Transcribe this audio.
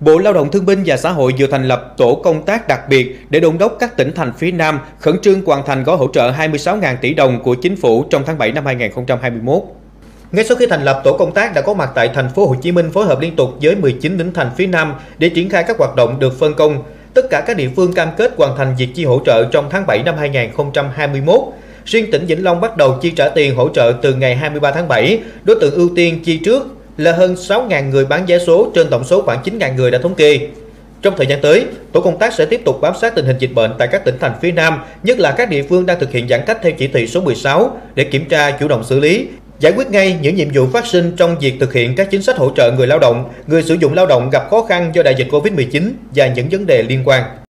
Bộ Lao động Thương binh và Xã hội vừa thành lập tổ công tác đặc biệt để đôn đốc các tỉnh thành phía Nam khẩn trương hoàn thành gói hỗ trợ 26.000 tỷ đồng của chính phủ trong tháng 7 năm 2021. Ngay sau khi thành lập, tổ công tác đã có mặt tại thành phố Hồ Chí Minh phối hợp liên tục với 19 tỉnh thành phía Nam để triển khai các hoạt động được phân công. Tất cả các địa phương cam kết hoàn thành việc chi hỗ trợ trong tháng 7 năm 2021. Riêng tỉnh Vĩnh Long bắt đầu chi trả tiền hỗ trợ từ ngày 23 tháng 7, đối tượng ưu tiên chi trước là hơn 6.000 người bán vé số trên tổng số khoảng 9.000 người đã thống kê. Trong thời gian tới, tổ công tác sẽ tiếp tục bám sát tình hình dịch bệnh tại các tỉnh thành phía Nam, nhất là các địa phương đang thực hiện giãn cách theo chỉ thị số 16 để kiểm tra chủ động xử lý, giải quyết ngay những nhiệm vụ phát sinh trong việc thực hiện các chính sách hỗ trợ người lao động, người sử dụng lao động gặp khó khăn do đại dịch Covid-19 và những vấn đề liên quan.